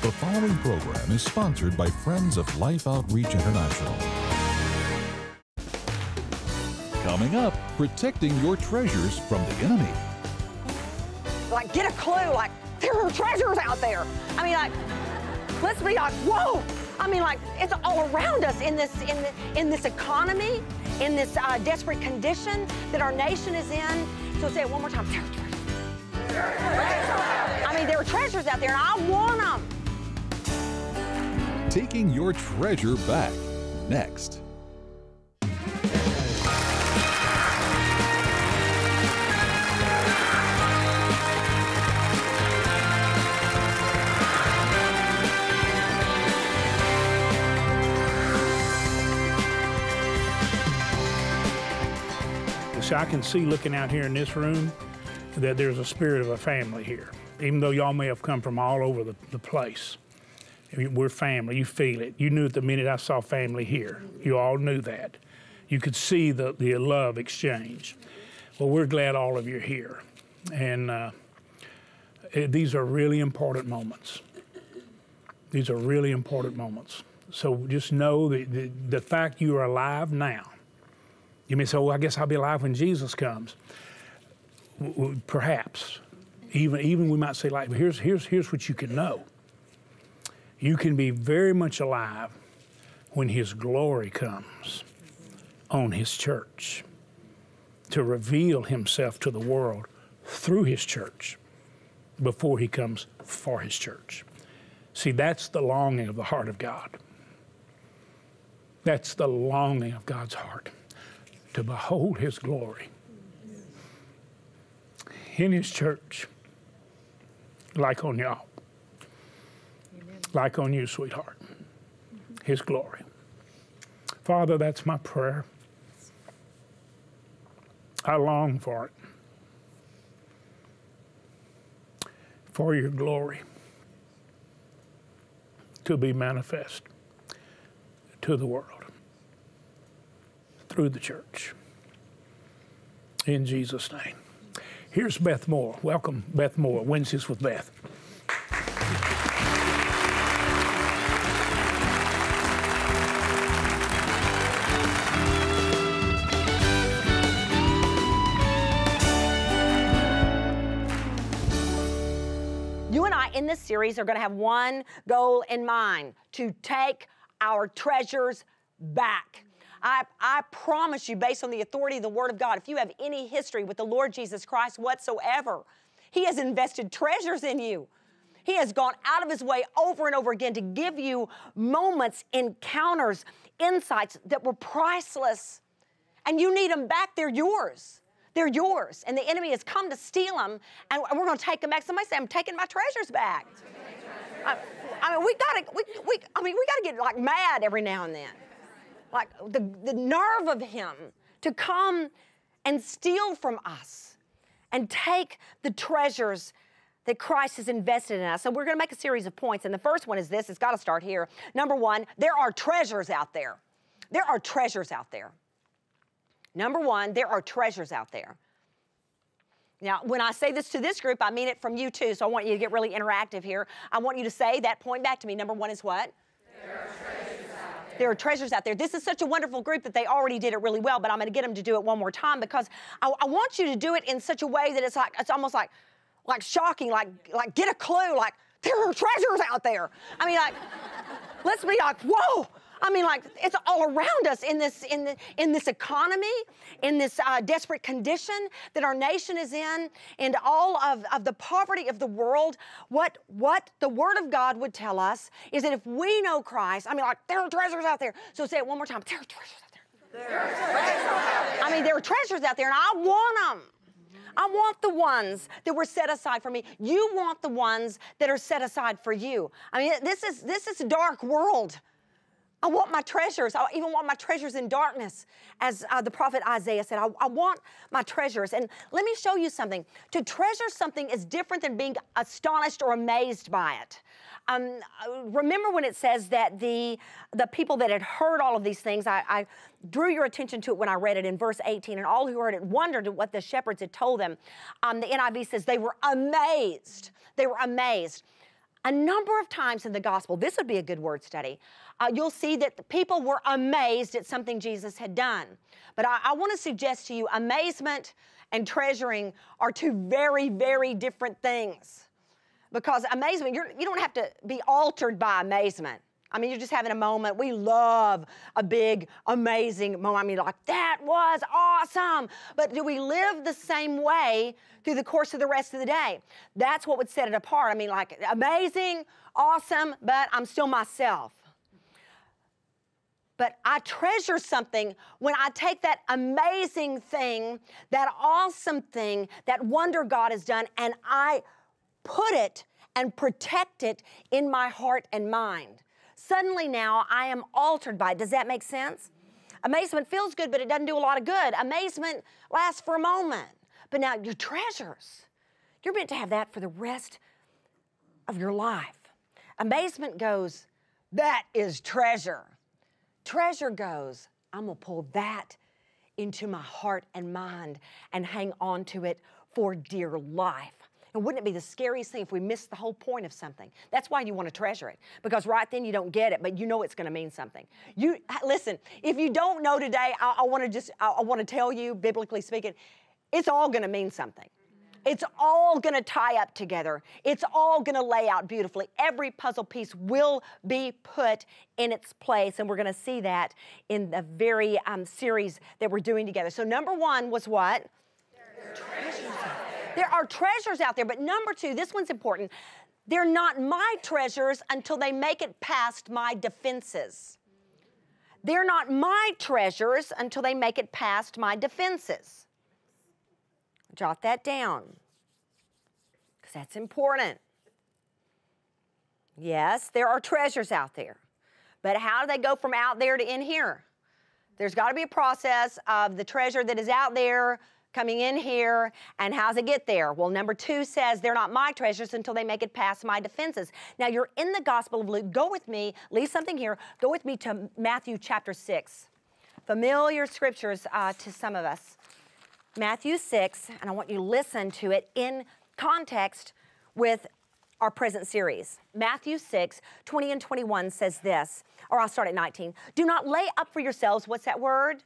The following program is sponsored by Friends of Life Outreach International. Coming up, protecting your treasures from the enemy. Like, get a clue, like, there are treasures out there. I mean, like, let's be like, whoa. I mean, like, it's all around us in this, in, the, in this economy, in this uh, desperate condition that our nation is in. So say it one more time. Treasures. I mean, there are treasures out there, and I want them. Taking your treasure back. Next. So I can see looking out here in this room that there's a spirit of a family here. Even though y'all may have come from all over the, the place. We're family, you feel it. You knew it the minute I saw family here. You all knew that. You could see the, the love exchange. Well, we're glad all of you are here. And uh, these are really important moments. These are really important moments. So just know that the, the fact you are alive now you may say, well, I guess I'll be alive when Jesus comes. Perhaps. Even, even we might say, like, here's, here's, here's what you can know. You can be very much alive when His glory comes on His church to reveal Himself to the world through His church before He comes for His church. See, that's the longing of the heart of God. That's the longing of God's heart to behold His glory in His church, like on y'all, like on you, sweetheart. His glory. Father, that's my prayer. I long for it. For your glory to be manifest to the world through the church. In Jesus' name. Here's Beth Moore. Welcome, Beth Moore, Wednesdays with Beth. In this series are going to have one goal in mind to take our treasures back. I, I promise you, based on the authority of the Word of God, if you have any history with the Lord Jesus Christ whatsoever, He has invested treasures in you. He has gone out of His way over and over again to give you moments, encounters, insights that were priceless. And you need them back, they're yours. They're yours. And the enemy has come to steal them, and we're going to take them back. Somebody say, I'm taking my treasures back. I, I mean, we gotta, we, we, I mean, we gotta get like mad every now and then like the, the nerve of him to come and steal from us and take the treasures that Christ has invested in us. So we're going to make a series of points. And the first one is this it's got to start here. Number one, there are treasures out there. There are treasures out there. Number one, there are treasures out there. Now, when I say this to this group, I mean it from you too. So I want you to get really interactive here. I want you to say that point back to me. Number one is what? There are treasures out there There are treasures out there. This is such a wonderful group that they already did it really well, but I'm going to get them to do it one more time because I, I want you to do it in such a way that it's like it's almost like like shocking, like like get a clue, like there are treasures out there. I mean, like let's be like, whoa. I mean, like it's all around us in this in the, in this economy, in this uh, desperate condition that our nation is in, and all of, of the poverty of the world. What what the Word of God would tell us is that if we know Christ, I mean, like there are treasures out there. So say it one more time. There are treasures out there. There are treasures out there. I mean, there are treasures out there, and I want them. I want the ones that were set aside for me. You want the ones that are set aside for you. I mean, this is this is a dark world. I want my treasures. I even want my treasures in darkness, as uh, the prophet Isaiah said. I, I, want my treasures. And let me show you something. To treasure something is different than being astonished or amazed by it. Um, remember when it says that the, the people that had heard all of these things, I, I drew your attention to it when I read it in verse 18, and all who heard it wondered at what the shepherds had told them. Um, the NIV says they were amazed. They were amazed. a number of times in the gospel, this would be a good word study, uh, you'll see that people were amazed at something Jesus had done. But I, I want to suggest to you amazement and treasuring are two very, very different things. Because amazement, you're, you don't have to be altered by amazement. I mean, you're just having a moment. We love a big, amazing moment. I mean, like, that was awesome. But do we live the same way through the course of the rest of the day? That's what would set it apart. I mean, like, amazing, awesome, but I'm still myself. But I treasure something when I take that amazing thing, that awesome thing, that wonder God has done, and I put it and protect it in my heart and mind. Suddenly now I am altered by it. Does that make sense? Amazement feels good, but it doesn't do a lot of good. Amazement lasts for a moment. But now your treasures, you're meant to have that for the rest of your life. Amazement goes, that is treasure. Treasure goes, I'm gonna pull that into my heart and mind and hang on to it for dear life. And wouldn't it be the scariest thing if we missed the whole point of something? That's why you want to treasure it because right then you don't get it, but you know it's going to mean something. You listen. If you don't know today, I, I want to just I, I want to tell you, biblically speaking, it's all going to mean something. It's all going to tie up together. It's all going to lay out beautifully. Every puzzle piece will be put in its place, and we're going to see that in the very um, series that we're doing together. So, number one was what? There are treasures out there, but number two, this one's important. They're not my treasures until they make it past my defenses. They're not my treasures until they make it past my defenses. Jot that down because that's important. Yes, there are treasures out there, but how do they go from out there to in here? There's got to be a process of the treasure that is out there coming in here, and how's it get there? Well, number two says they're not my treasures until they make it past my defenses. Now, you're in the Gospel of Luke. Go with me, leave something here. Go with me to Matthew chapter 6. Familiar scriptures uh, to some of us. Matthew 6, and I want you to listen to it in context with our present series. Matthew 6, 20 and 21 says this, or I'll start at 19. Do not lay up for yourselves, what's that word?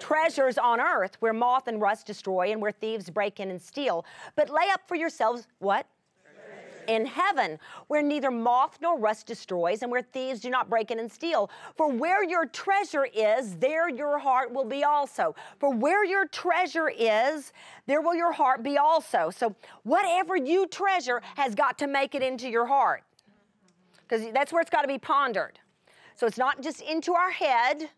treasures on earth where moth and rust destroy and where thieves break in and steal. But lay up for yourselves what? In heaven, where neither moth nor rust destroys, and where thieves do not break in and steal. For where your treasure is, there your heart will be also. For where your treasure is, there will your heart be also. So whatever you treasure has got to make it into your heart, because that's where it's got to be pondered. So it's not just into our head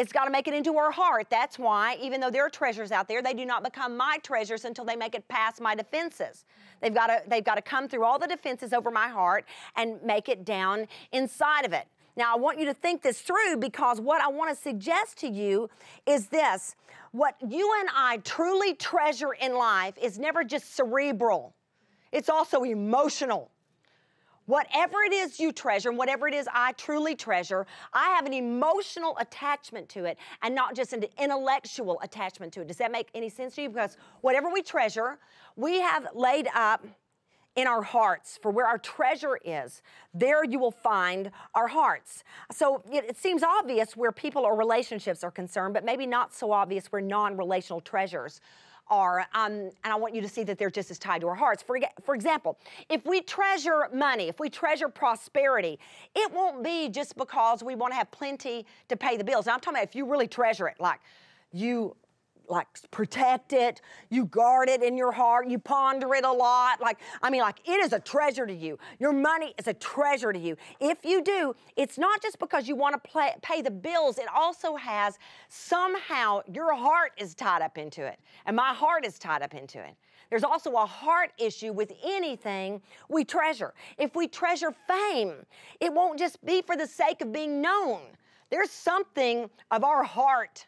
it's got to make it into our heart. That's why, even though there are treasures out there, they do not become my treasures until they make it past my defenses. They've got to, they've got to come through all the defenses over my heart and make it down inside of it. Now, I want you to think this through because what I want to suggest to you is this what you and I truly treasure in life is never just cerebral, it's also emotional. Whatever it is you treasure, and whatever it is I truly treasure, I have an emotional attachment to it and not just an intellectual attachment to it. Does that make any sense to you? Because whatever we treasure, we have laid up in our hearts for where our treasure is there you will find our hearts so it, it, seems obvious where people or relationships are concerned but maybe not so obvious where non-relational treasures are, um, and I want you to see that they're just as tied to our hearts. For, for example, if we treasure money, if we treasure prosperity, it won't be just because we want to have plenty to pay the bills. Now, I'm talking about if you really treasure it, like you like protect it, you guard it in your heart, you ponder it a lot. Like, I mean, like it is a treasure to you. Your money is a treasure to you. If you do, it's not just because you want to play, pay the bills, it also has somehow your heart is tied up into it. And my heart is tied up into it. There's also a heart issue with anything we treasure. If we treasure fame, it won't just be for the sake of being known. There's something of our heart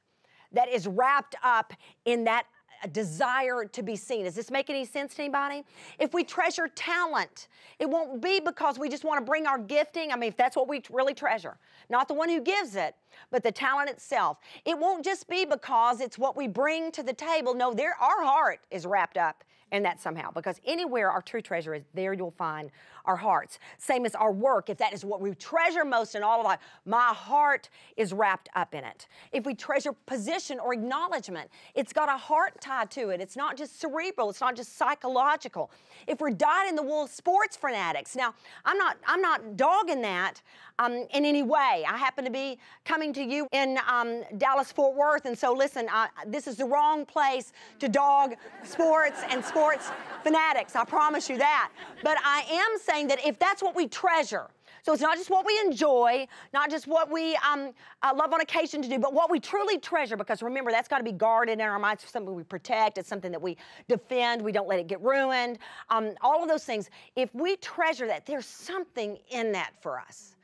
that is wrapped up in that uh, desire to be seen. Does this make any sense to anybody? If we treasure talent, it won't be because we just want to bring our gifting. I mean, if that's what we really treasure, not the one who gives it, but the talent itself. It won't just be because it's what we bring to the table. No, there, our heart is wrapped up in that somehow because anywhere our true treasure is, there you'll find our hearts. Same as our work, if that is what we treasure most in all of life, my heart is wrapped up in it. If we treasure position or acknowledgement, it's got a heart tied to it. It's not just cerebral, it's not just psychological. If we're dyed in the wool sports fanatics, now I'm not I'm not dogging that um, in any way. I happen to be coming to you in um, Dallas Fort Worth, and so listen, uh, this is the wrong place to dog sports and sports fanatics. I promise you that. But I am saying that if that's what we treasure, so it's not just what we enjoy, not just what we um, uh, love on occasion to do, but what we truly treasure. Because remember, that's got to be guarded in our minds. It's something we protect. It's something that we defend. We don't let it get ruined. Um, all of those things. If we treasure that, there's something in that for us.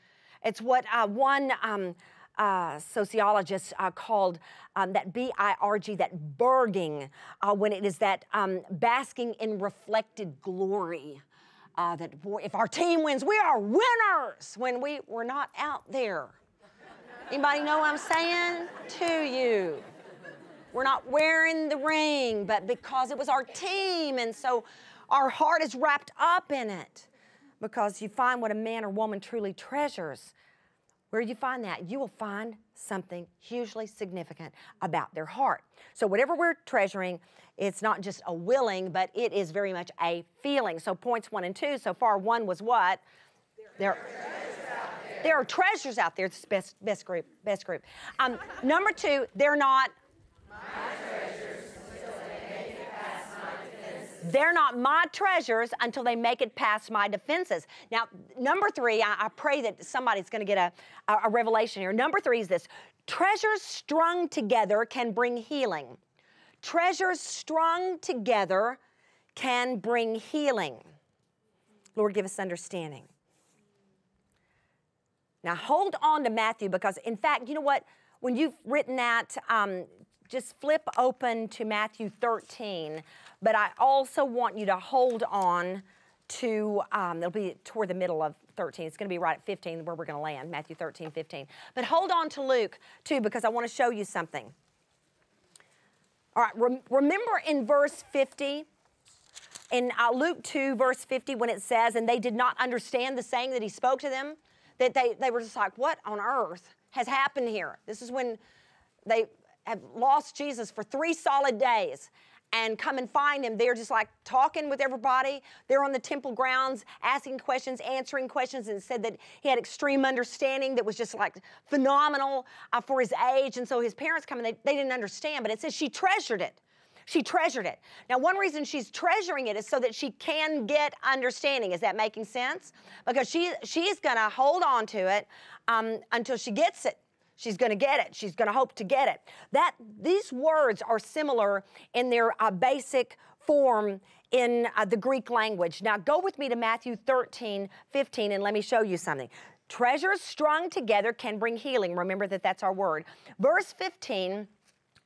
It's what uh, one. Um, uh, uh, called um, that B-I-R-G, that BIRGing, uh, when it is that um, basking in reflected glory uh, that if our team wins, we are winners when we were not out there. Anybody know what I'm saying? To you. We're not wearing the ring, but because it was our team, and so our heart is wrapped up in it. Because you find what a man or woman truly treasures. Where you find that, you will find something hugely significant about their heart. So, whatever we're treasuring, it's not just a willing, but it is very much a feeling. So, points one and two, so far, one was what? There, there, there are treasures out there. It's best, best group, best group. Um, number two, they're not They're not my treasures until they make it past my defenses. Now, number three, I, I pray that somebody's going to get a, a, a revelation here. Number three is this treasures strung together can bring healing. Treasures strung together can bring healing. Lord, give us understanding. Now, hold on to Matthew because, in fact, you know what? When you've written that, um, just flip open to Matthew 13 but I also want you to hold on to, um, it'll be toward the middle of 13. It's going to be right at 15 where we're going to land, Matthew 13, 15. But hold on to Luke too, because I want to show you something. All right, rem- remember in verse 50, in uh, Luke 2, verse 50, when it says, and they did not understand the saying that he spoke to them, that they, they were just like, what on earth has happened here? This is when they have lost Jesus for three solid days and come and find him. They're just like talking with everybody. They're on the temple grounds, asking questions, answering questions, and said that he had extreme understanding that was just like phenomenal uh, for his age. And so his parents come and they, they didn't understand, but it says she treasured it. She treasured it. Now, one reason she's treasuring it is so that she can get understanding. Is that making sense? Because she she's going to hold on to it um, until she gets it. She's going to get it. She's going to hope to get it. That these words are similar in their uh, basic form in uh, the Greek language. Now go with me to Matthew 13, 15 and let me show you something. Treasures strung together can bring healing. Remember that that's our word. Verse 15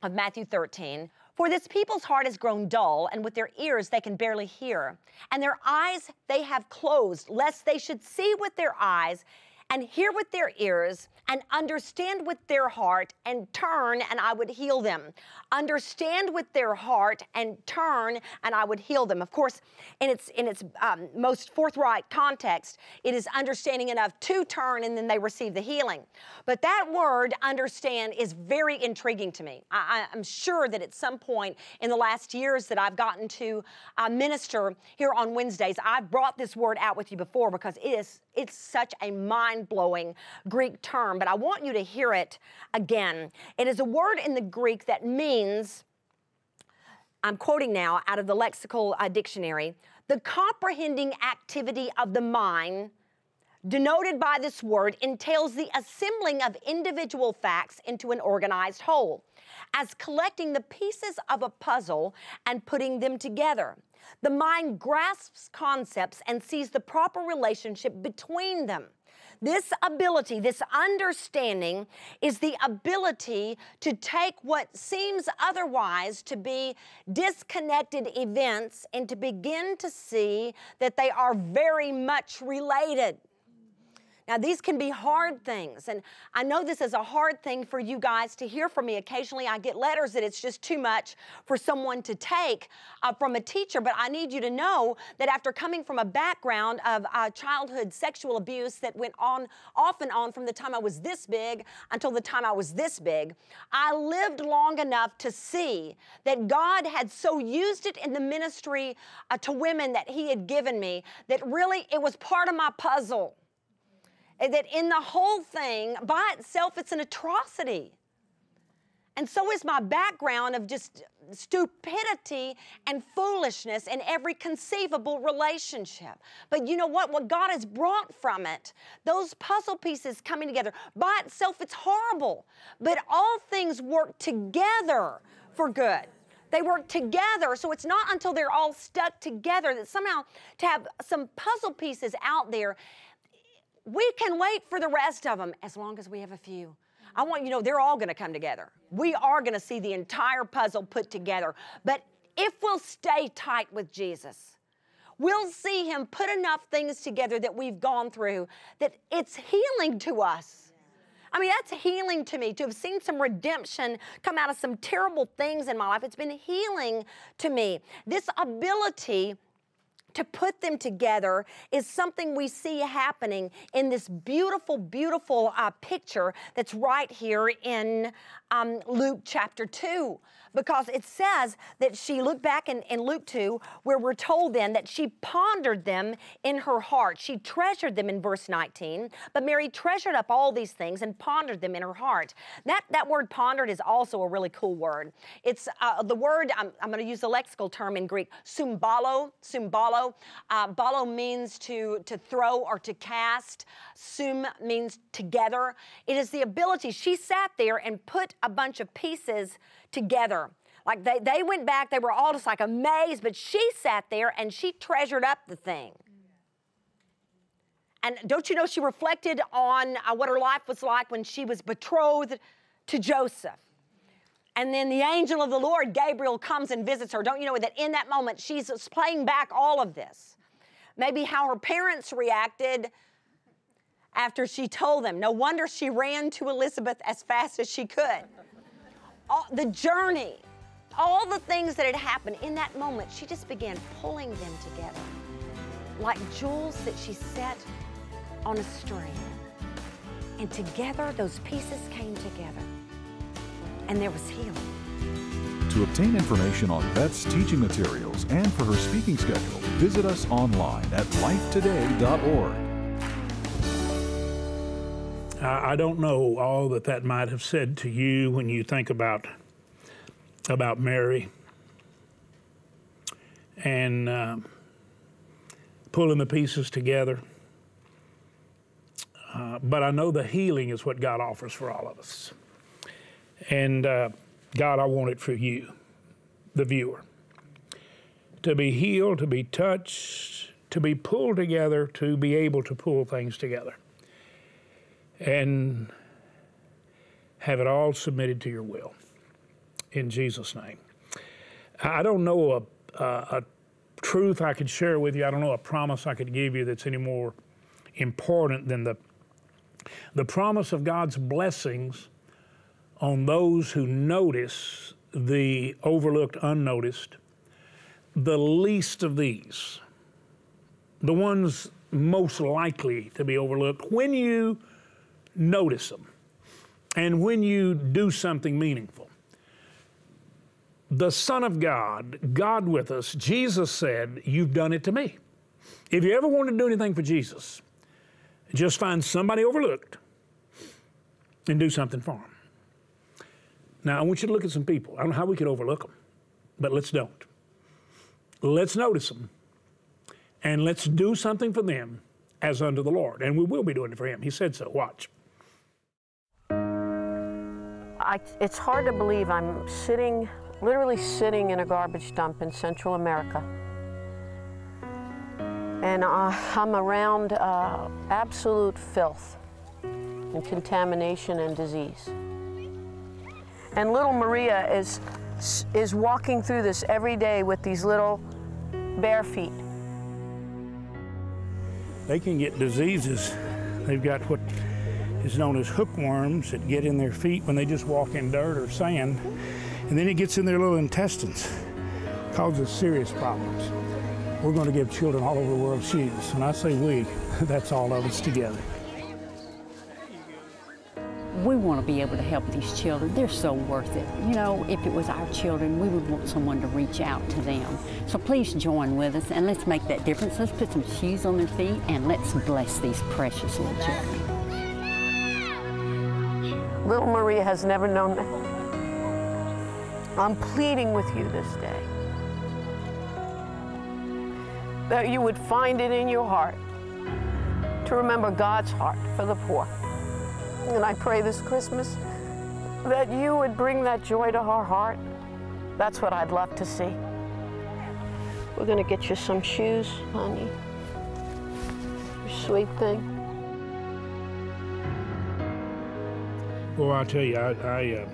of Matthew 13. For this people's heart has grown dull, and with their ears they can barely hear, and their eyes they have closed, lest they should see with their eyes and hear with their ears and understand with their heart and turn and I would heal them. Understand with their heart and turn and I would heal them. Of course, in its in its um, most forthright context, it is understanding enough to turn and then they receive the healing. But that word understand is very intriguing to me. I, am sure that at some point in the last years that I've gotten to uh, minister here on Wednesdays, I've brought this word out with you before because it is it's such a mind blowing Greek term, but I want you to hear it again. It is a word in the Greek that means, I'm quoting now out of the lexical uh, dictionary, the comprehending activity of the mind denoted by this word entails the assembling of individual facts into an organized whole, as collecting the pieces of a puzzle and putting them together. The mind grasps concepts and sees the proper relationship between them. This ability, this understanding, is the ability to take what seems otherwise to be disconnected events and to begin to see that they are very much related. Now, these can be hard things, and I know this is a hard thing for you guys to hear from me. Occasionally, I get letters that it's just too much for someone to take uh, from a teacher, but I need you to know that after coming from a background of uh, childhood sexual abuse that went on off and on from the time I was this big until the time I was this big, I lived long enough to see that God had so used it in the ministry uh, to women that He had given me that really it was part of my puzzle that in the whole thing, by itself, it's an atrocity. And so is my background of just stupidity and foolishness in every conceivable relationship. But you know what? What God has brought from it, those puzzle pieces coming together, by itself, it's horrible. But all things work together for good. They work together. So it's not until they're all stuck together that somehow to have some puzzle pieces out there we can wait for the rest of them as long as we have a few. I want you to know they're all going to come together. We are going to see the entire puzzle put together. But if we'll stay tight with Jesus, we'll see Him put enough things together that we've gone through that it's healing to us. I mean, that's healing to me to have seen some redemption come out of some terrible things in my life. It's been healing to me. This ability to put them together is something we see happening in this beautiful, beautiful uh, picture that's right here in um, Luke chapter 2 because it says that she looked back in, in Luke 2 where we're told then that she pondered them in her heart. She treasured them in verse 19, but Mary treasured up all these things and pondered them in her heart. That, that word pondered is also a really cool word. It's uh, the word, I'm, I'm going to use the lexical term in Greek, sumbalo, sumbalo. Uh, balo means to, to throw or to cast. Sum means together. It is the ability, she sat there and put a bunch of pieces together. Like they, they went back, they were all just like amazed, but she sat there and she treasured up the thing. And don't you know, she reflected on uh, what her life was like when she was betrothed to Joseph. And then the angel of the Lord, Gabriel, comes and visits her. Don't you know that in that moment she's playing back all of this? Maybe how her parents reacted after she told them. No wonder she ran to Elizabeth as fast as she could. All, the journey, all the things that had happened in that moment, she just began pulling them together like jewels that she set on a string. And together, those pieces came together, and there was healing. To obtain information on Beth's teaching materials and for her speaking schedule, visit us online at lifetoday.org. I don't know all that that might have said to you when you think about about Mary and uh, pulling the pieces together. Uh, but I know the healing is what God offers for all of us. And uh, God, I want it for you, the viewer, to be healed, to be touched, to be pulled together, to be able to pull things together and have it all submitted to your will. In Jesus' name. I don't know a, a, a, truth I could share with you. I don't know a promise I could give you that's any more important than the, the promise of God's blessings on those who notice the overlooked, unnoticed, the least of these, the ones most likely to be overlooked. When you notice them. And when you do something meaningful, the Son of God, God with us, Jesus said, You've done it to me. If you ever want to do anything for Jesus, just find somebody overlooked and do something for them. Now, I want you to look at some people. I don't know how we could overlook them, but let's don't. Let's notice them and let's do something for them as unto the Lord. And we will be doing it for Him. He said so. Watch. I, it's hard to believe I'm sitting, literally sitting in a garbage dump in Central America. And uh, I'm around uh, absolute filth and contamination and disease. And little Maria is, is walking through this every day with these little bare feet. They can get diseases They've got what is known as hookworms that get in their feet when they just walk in dirt or sand, and then it gets in their little intestines, causes serious problems. We're going to give children all over the world shoes. When I say we, that's all of us together. We want to be able to help these children. They're so worth it. You know, if it was our children, we would want someone to reach out to them. So please join with us and let's make that difference. Let's put some shoes on their feet and let's bless these precious little children. Little Maria has never known that. I'm pleading with you this day that you would find it in your heart to remember God's heart for the poor. And I pray this Christmas that you would bring that joy to her heart. That's what I'd love to see. We're going to get you some shoes, honey. You sweet thing. Well, I'll tell you, I, I uh,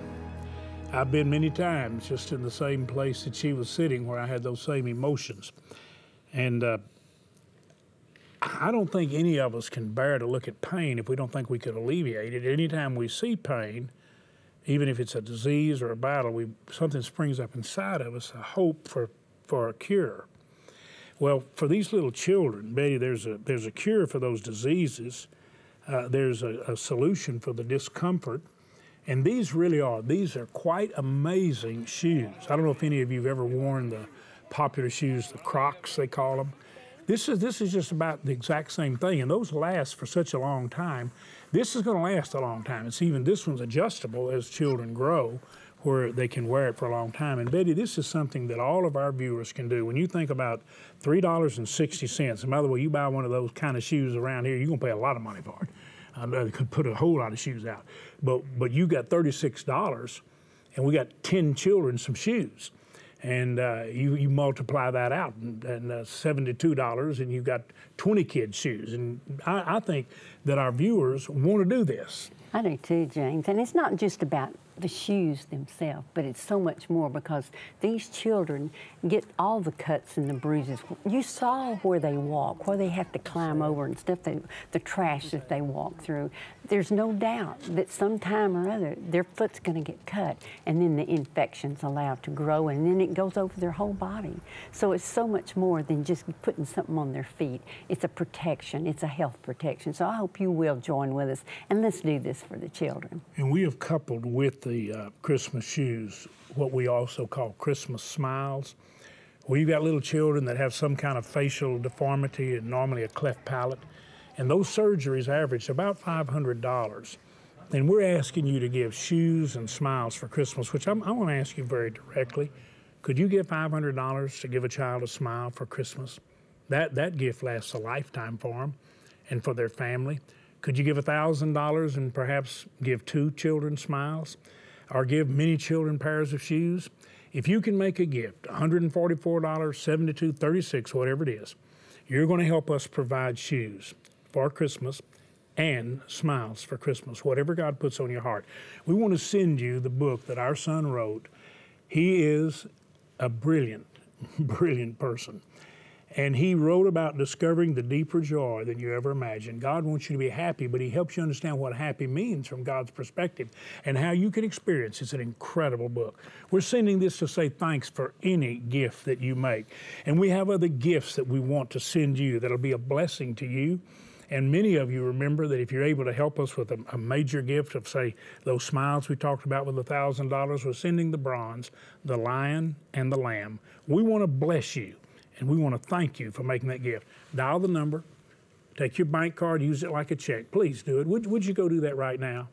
I've been many times just in the same place that she was sitting, where I had those same emotions, and uh, I don't think any of us can bear to look at pain if we don't think we could alleviate it. Anytime we see pain, even if it's a disease or a battle, we something springs up inside of us, a hope for for a cure. Well, for these little children, Betty, there's a there's a cure for those diseases. Uh, there's a, a solution for the discomfort. And these really are, these are quite amazing shoes. I don't know if any of you have ever worn the popular shoes, the Crocs, they call them. This is, this is just about the exact same thing, and those last for such a long time. This is going to last a long time. It's even, this one's adjustable as children grow, where they can wear it for a long time. And Betty, this is something that all of our viewers can do. When you think about $3.60, and by the way, you buy one of those kind of shoes around here, you're going to pay a lot of money for it. I could put a whole lot of shoes out. But but you got thirty six dollars, and we got ten children some shoes, and uh, you you multiply that out and, and uh, seventy two dollars, and you've got twenty kids shoes. And I, I think that our viewers want to do this. I do too, James. And it's not just about the shoes themselves, but it's so much more because these children get all the cuts and the bruises. You saw where they walk, where they have to climb over and stuff, they, the trash that they walk through. There's no doubt that sometime or other their foot's going to get cut and then the infection's allowed to grow and then it goes over their whole body. So it's so much more than just putting something on their feet. It's a protection, it's a health protection. So I hope you will join with us and let's do this for the children. And we have coupled with the uh, Christmas shoes what we also call Christmas smiles. You've got little children that have some kind of facial deformity and normally a cleft palate, and those surgeries average about $500. And we're asking you to give shoes and smiles for Christmas, which I'm, I want to ask you very directly. Could you give $500 to give a child a smile for Christmas? That, that gift lasts a lifetime for them and for their family. Could you give $1,000 and perhaps give two children smiles? Or give many children pairs of shoes. If you can make a gift, $144, 72 36 whatever it is, you're going to help us provide shoes for Christmas and smiles for Christmas, whatever God puts on your heart. We want to send you the book that our son wrote. He is a brilliant, brilliant person. And he wrote about discovering the deeper joy than you ever imagined. God wants you to be happy, but he helps you understand what happy means from God's perspective and how you can experience. It's an incredible book. We're sending this to say thanks for any gift that you make. And we have other gifts that we want to send you that'll be a blessing to you. And many of you remember that if you're able to help us with a, a major gift of, say, those smiles we talked about with $1,000, we're sending the bronze, the lion, and the lamb. We want to bless you. And we want to thank you for making that gift. Dial the number, take your bank card, use it like a check. Please do it. Would, would you go do that right now?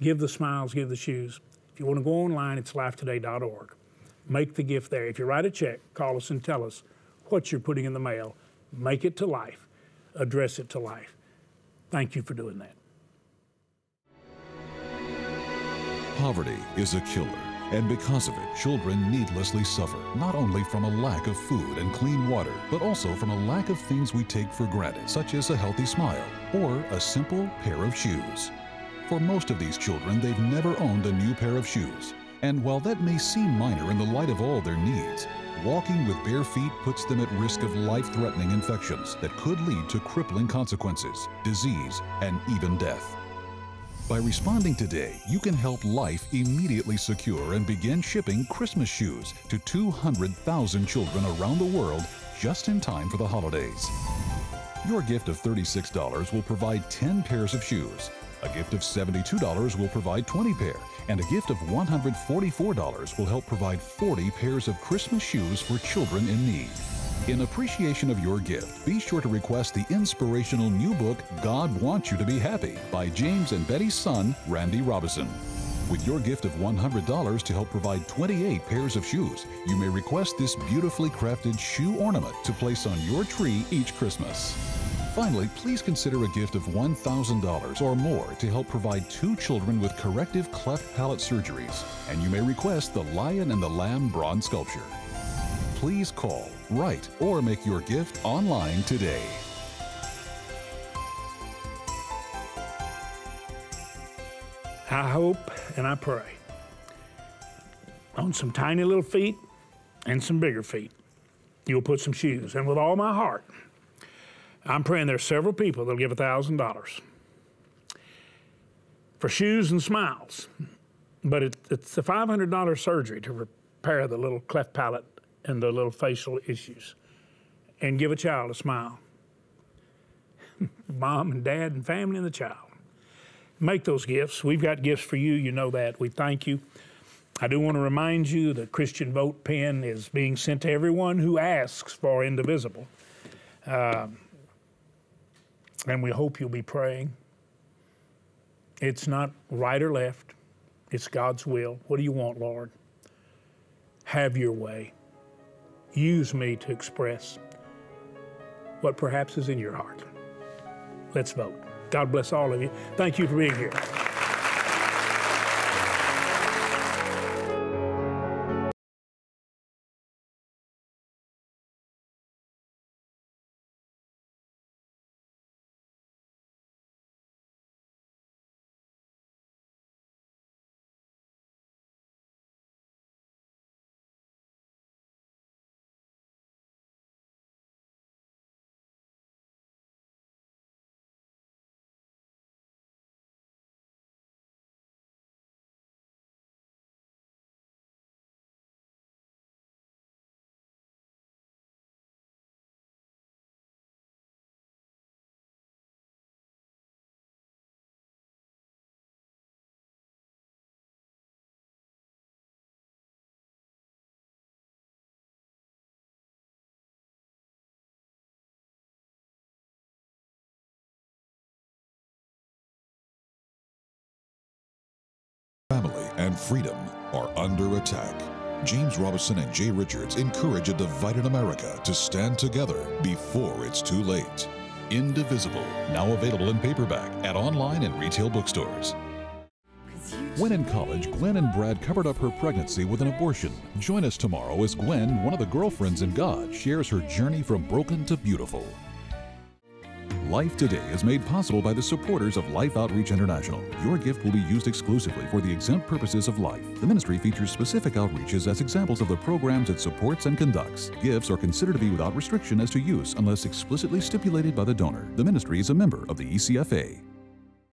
Give the smiles, give the shoes. If you want to go online, it's lifetoday.org. Make the gift there. If you write a check, call us and tell us what you're putting in the mail. Make it to life, address it to life. Thank you for doing that. Poverty is a killer. And because of it, children needlessly suffer, not only from a lack of food and clean water, but also from a lack of things we take for granted, such as a healthy smile or a simple pair of shoes. For most of these children, they've never owned a new pair of shoes. And while that may seem minor in the light of all their needs, walking with bare feet puts them at risk of life threatening infections that could lead to crippling consequences, disease, and even death. By responding today, you can help Life immediately secure and begin shipping Christmas shoes to 200,000 children around the world just in time for the holidays. Your gift of $36 will provide 10 pairs of shoes. A gift of $72 will provide 20 pair, and a gift of $144 will help provide 40 pairs of Christmas shoes for children in need. In appreciation of your gift, be sure to request the inspirational new book, God Wants You to Be Happy, by James and Betty's son, Randy Robison. With your gift of $100 to help provide 28 pairs of shoes, you may request this beautifully crafted shoe ornament to place on your tree each Christmas. Finally, please consider a gift of $1,000 or more to help provide two children with corrective cleft palate surgeries, and you may request the Lion and the Lamb bronze sculpture. Please call, write, or make your gift online today. I hope and I pray on some tiny little feet and some bigger feet, you'll put some shoes. And with all my heart, I'm praying there's several people that'll give $1,000 for shoes and smiles. But it, it's a $500 surgery to repair the little cleft palate and the little facial issues and give a child a smile. Mom and dad and family and the child make those gifts. We've got gifts for you. You know that. We thank you. I do want to remind you the Christian vote pen is being sent to everyone who asks for Indivisible. Um, and we hope you'll be praying. It's not right or left, it's God's will. What do you want, Lord? Have your way. Use me to express what perhaps is in your heart. Let's vote. God bless all of you. Thank you for being here. Family and freedom are under attack. James Robison and Jay Richards encourage a divided America to stand together before it's too late. Indivisible, now available in paperback at online and retail bookstores. When in college, Gwen and Brad covered up her pregnancy with an abortion. Join us tomorrow as Gwen, one of the girlfriends in God, shares her journey from broken to beautiful. Life Today is made possible by the supporters of Life Outreach International. Your gift will be used exclusively for the exempt purposes of life. The ministry features specific outreaches as examples of the programs it supports and conducts. Gifts are considered to be without restriction as to use unless explicitly stipulated by the donor. The ministry is a member of the ECFA.